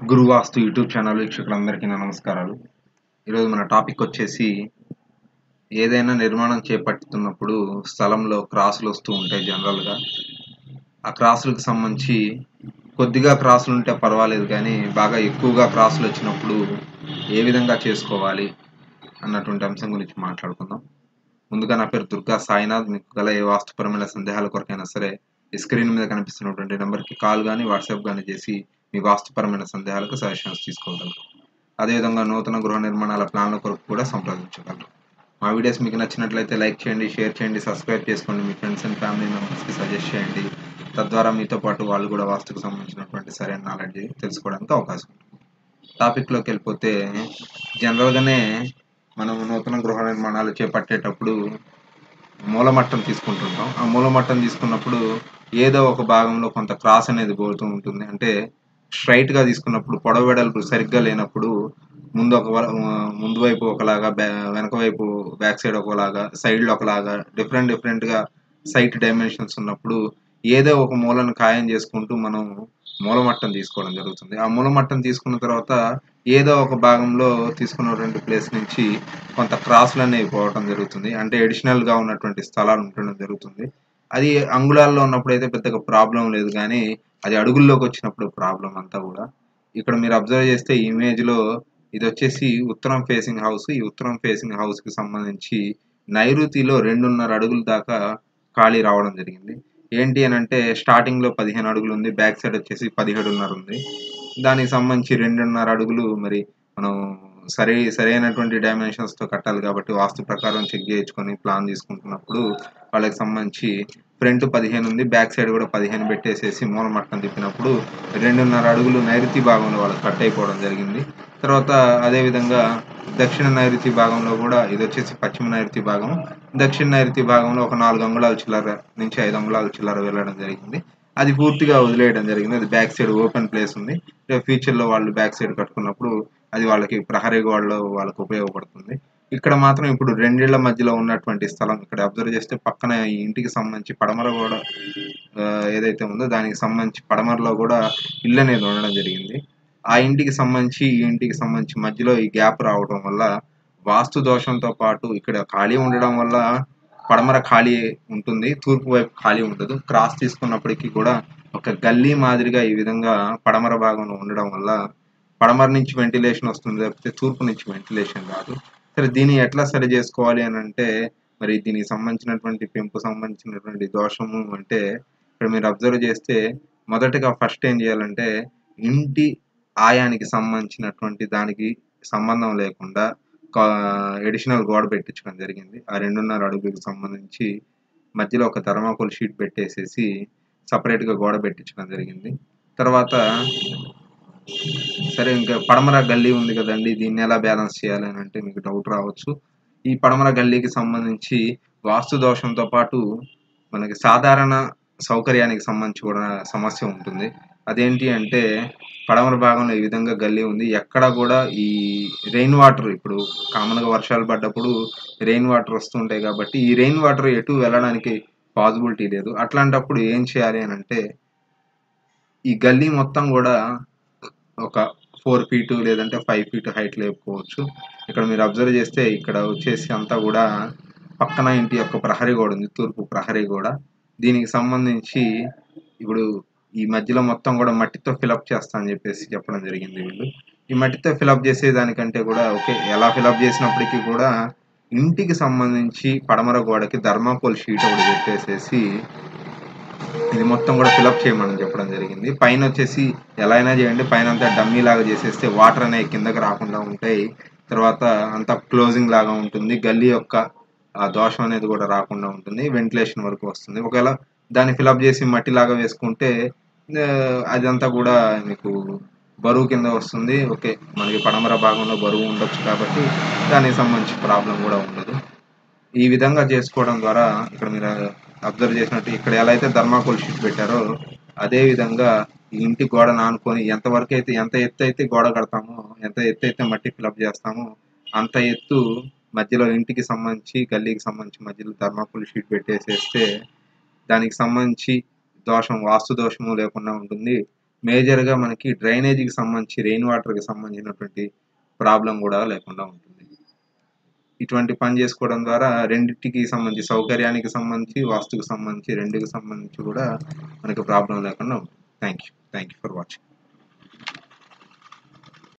గురువాస్తు YouTube channel వీక్షకులందరికీ నా నమస్కారాలు. ఈరోజు మన టాపిక్ వచ్చేసి ఏదైనా నిర్మాణం చేపట్టుతున్నప్పుడు స్థలంలో క్రాసులు వస్తూ ఉంటాయి జనరల్గా. ఆ క్రాసులకు సంబంధించి కొద్దిగా క్రాసులు ఉంటే పర్వాలేదు కానీ బాగా ఎక్కువగా క్రాసులు వచ్చినప్పుడు ఏ విధంగా చేసుకోవాలి అన్నటువంటి అంశం గురించి మాట్లాడుకుందాం. ముందుగా నా పేరు దుర్గా సాయినాథ్. మీకు గల ఏ వాస్తుపరమైన సందేహాల కొరకైనా సరే ఈ స్క్రీన్ మీద కనిపిస్తున్నటువంటి నెంబర్కి కాల్ కానీ వాట్సాప్ కానీ చేసి మీ వాస్తుపరమైన సందేహాలకు సజెషన్స్ తీసుకోగలరు. అదేవిధంగా నూతన గృహ నిర్మాణాల ప్లాన్ల కొరకు కూడా సంప్రదించగలరు. మా వీడియోస్ మీకు నచ్చినట్లయితే లైక్ చేయండి షేర్ చేయండి సబ్స్క్రైబ్ చేసుకోండి. మీ ఫ్రెండ్స్ అండ్ ఫ్యామిలీ మెంబర్స్కి సజెస్ట్ చేయండి. తద్వారా మీతో పాటు వాళ్ళు కూడా వాస్తుకు సంబంధించినటువంటి సరైన నాలెడ్జ్ తెలుసుకోవడానికి అవకాశం ఉంటుంది. టాపిక్లోకి వెళ్ళిపోతే జనరల్గానే మనం నూతన గృహ నిర్మాణాలు చేపట్టేటప్పుడు మూలమట్టం తీసుకుంటుంటాం. ఆ మూలమట్టం తీసుకున్నప్పుడు ఏదో ఒక భాగంలో కొంత క్రాస్ అనేది పోతూ ఉంటుంది. అంటే స్ట్రైట్గా తీసుకున్నప్పుడు పొడవ వెడల్పు సరిగ్గా లేనప్పుడు ముందు ఒక వ- ముందు వైపు ఒకలాగా వెనక వైపు బ్యాక్ సైడ్ ఒకలాగా సైడ్లో ఒకలాగా డిఫరెంట్ డిఫరెంట్గా సైట్ డైమెన్షన్స్ ఉన్నప్పుడు ఏదో ఒక మూలను ఖాయం చేసుకుంటూ మనం మూలమట్టం తీసుకోవడం జరుగుతుంది. ఆ మూలమట్టం తీసుకున్న తర్వాత ఏదో ఒక భాగంలో తీసుకున్నటువంటి ప్లేస్ నుంచి కొంత క్రాస్లు అనేవి పోవడం జరుగుతుంది. అంటే అడిషనల్గా ఉన్నటువంటి స్థలాలు ఉండడం జరుగుతుంది. అది అంగుళాల్లో ఉన్నప్పుడు అయితే పెద్దగా ప్రాబ్లం లేదు కానీ అది అడుగుల్లోకి వచ్చినప్పుడు ప్రాబ్లం అంతా కూడా. ఇక్కడ మీరు అబ్జర్వ్ చేస్తే ఈ ఇమేజ్లో ఇది వచ్చేసి ఉత్తరం ఫేసింగ్ హౌస్. ఈ ఉత్తరం ఫేసింగ్ హౌస్కి సంబంధించి నైరుతిలో రెండున్నర అడుగుల దాకా ఖాళీ రావడం జరిగింది. ఏంటి అని అంటే స్టార్టింగ్లో పదిహేను అడుగులు ఉంది బ్యాక్ సైడ్ వచ్చేసి పదిహేడున్నర ఉంది. దానికి సంబంధించి రెండున్నర అడుగులు మరి మనం సరే సరైనటువంటి డైమెన్షన్స్తో కట్టాలి కాబట్టి వాస్తు ప్రకారం చెక్ చేయించుకొని ప్లాన్ తీసుకుంటున్నప్పుడు వాళ్ళకి సంబంధించి ఫ్రంట్ పదిహేను ఉంది బ్యాక్ సైడ్ కూడా పదిహేను పెట్టేసేసి మూల మట్టం తిప్పినప్పుడు రెండున్నర అడుగులు నైరుతి భాగంలో వాళ్ళకి కట్ అయిపోవడం జరిగింది. తర్వాత అదేవిధంగా దక్షిణ నైరుతి భాగంలో కూడా ఇది వచ్చేసి పశ్చిమ నైరుతి భాగం. దక్షిణ నైరుతి భాగంలో ఒక నాలుగు అంగుళాల చిల్లర నుంచి ఐదు అంగుళాల చిల్లర వెళ్ళడం జరిగింది. అది పూర్తిగా వదిలేయడం జరిగింది. అది బ్యాక్ సైడ్ ఓపెన్ ప్లేస్ ఉంది. ఫ్యూచర్లో వాళ్ళు బ్యాక్ సైడ్ కట్టుకున్నప్పుడు అది వాళ్ళకి ప్రహరీ గోడలో వాళ్ళకి ఉపయోగపడుతుంది. ఇక్కడ మాత్రం ఇప్పుడు రెండేళ్ళ మధ్యలో ఉన్నటువంటి స్థలం ఇక్కడ అబ్జర్వ్ చేస్తే పక్కన ఈ ఇంటికి సంబంధించి పడమర కూడా ఏదైతే ఉందో దానికి సంబంధించి పడమరలో కూడా ఇల్లు అనేది ఉండడం జరిగింది. ఆ ఇంటికి సంబంధించి ఈ ఇంటికి సంబంధించి మధ్యలో ఈ గ్యాప్ రావడం వల్ల వాస్తు దోషంతో పాటు ఇక్కడ ఖాళీ ఉండడం వల్ల పడమర ఖాళీ ఉంటుంది తూర్పు వైపు ఖాళీ ఉండదు క్రాస్ తీసుకున్నప్పటికీ కూడా ఒక గల్లీ మాదిరిగా ఈ విధంగా పడమర భాగంలో ఉండడం వల్ల పడమర నుంచి వెంటిలేషన్ వస్తుంది తప్పితే తూర్పు నుంచి వెంటిలేషన్ రాదు. సరే దీన్ని ఎట్లా సరి చేసుకోవాలి అని అంటే మరి దీనికి సంబంధించినటువంటి పెంపు సంబంధించినటువంటి దోషము అంటే ఇక్కడ మీరు అబ్జర్వ్ చేస్తే మొదటగా ఫస్ట్ ఏం చేయాలంటే ఇంటి ఆయానికి సంబంధించినటువంటి దానికి సంబంధం లేకుండా ఎడిషనల్ గోడ పెట్టించడం జరిగింది. ఆ రెండున్నర అడుగులకు సంబంధించి మధ్యలో ఒక థర్మాకోల్ షీట్ పెట్టేసేసి సపరేట్గా గోడ పెట్టించడం జరిగింది. తర్వాత సరే ఇంకా పడమర గల్లీ ఉంది కదండి దీన్ని ఎలా బ్యాలెన్స్ చేయాలి అని అంటే మీకు డౌట్ రావచ్చు. ఈ పడమర గల్లీకి సంబంధించి వాస్తు దోషంతో పాటు మనకి సాధారణ సౌకర్యానికి సంబంధించి కూడా సమస్య ఉంటుంది. అదేంటి అంటే పడమర భాగంలో ఈ విధంగా గల్లీ ఉంది. ఎక్కడ కూడా ఈ రెయిన్ వాటర్ ఇప్పుడు కామన్గా వర్షాలు పడ్డప్పుడు రెయిన్ వాటర్ వస్తుంటాయి కాబట్టి ఈ రెయిన్ వాటర్ ఎటు వెళ్ళడానికి పాసిబిలిటీ లేదు. అట్లాంటప్పుడు ఏం చేయాలి అని అంటే ఈ గల్లీ మొత్తం కూడా ఒక ఫోర్ ఫీట్ లేదంటే ఫైవ్ ఫీట్ హైట్ లేపుకోవచ్చు ఇక్కడ మీరు అబ్జర్వ్ చేస్తే ఇక్కడ వచ్చేసి అంతా కూడా పక్కన ఇంటి యొక్క ప్రహరీ గోడ ఉంది తూర్పు ప్రహరీ గోడ. దీనికి సంబంధించి ఇప్పుడు ఈ మధ్యలో మొత్తం కూడా మట్టితో ఫిలప్ చేస్తా అని చెప్పేసి చెప్పడం జరిగింది వీళ్ళు. ఈ మట్టితో ఫిలప్ చేసే దానికంటే కూడా ఓకే ఎలా ఫిలప్ చేసినప్పటికీ కూడా ఇంటికి సంబంధించి పడమర గోడకి ధర్మాకోల్ షీట్ ఒకటి పెట్టేసేసి ఇది మొత్తం కూడా ఫిలప్ చేయమని చెప్పడం జరిగింది. పైన వచ్చేసి ఎలా అయినా చేయండి. పైన అంతా డమ్మీ లాగా చేసేస్తే వాటర్ అనేవి కిందకి రాకుండా ఉంటాయి. తర్వాత అంతా క్లోజింగ్ లాగా ఉంటుంది. గల్లీ యొక్క దోషం అనేది కూడా రాకుండా ఉంటుంది. వెంటిలేషన్ వరకు వస్తుంది. ఒకవేళ దాన్ని ఫిలప్ చేసి మట్టి లాగా వేసుకుంటే అదంతా కూడా మీకు బరువు కింద వస్తుంది. ఓకే మనకి పడమర భాగంలో బరువు ఉండొచ్చు కాబట్టి దానికి సంబంధించి ప్రాబ్లం కూడా ఉండదు. ఈ విధంగా చేసుకోవడం ద్వారా ఇక్కడ మీరు అబ్జర్వ్ చేసినట్టు ఇక్కడ ఎలా అయితే ధర్మాకోల్ షీట్ పెట్టారో అదే విధంగా ఈ ఇంటి గోడ నానుకొని ఎంత వరకు అయితే ఎంత ఎత్తు అయితే గోడ కడతామో ఎంత ఎత్తు అయితే మట్టి ఫిలప్ చేస్తామో అంత ఎత్తు మధ్యలో ఇంటికి సంబంధించి గల్లీకి సంబంధించి మధ్యలో ధర్మాకోల్ షీట్ పెట్టేసేస్తే దానికి సంబంధించి దోషం వాస్తు దోషము లేకుండా ఉంటుంది. మేజర్గా మనకి డ్రైనేజీకి సంబంధించి రెయిన్ వాటర్కి సంబంధించినటువంటి ప్రాబ్లం కూడా లేకుండా ఉంటుంది. ఇటువంటి పని చేసుకోవడం ద్వారా రెండింటికి సంబంధించి సౌకర్యానికి సంబంధించి వాస్తుకు సంబంధించి రెండుకి సంబంధించి కూడా మనకి ప్రాబ్లం లేకుండా ఉంటుంది. Thank you thank you for watching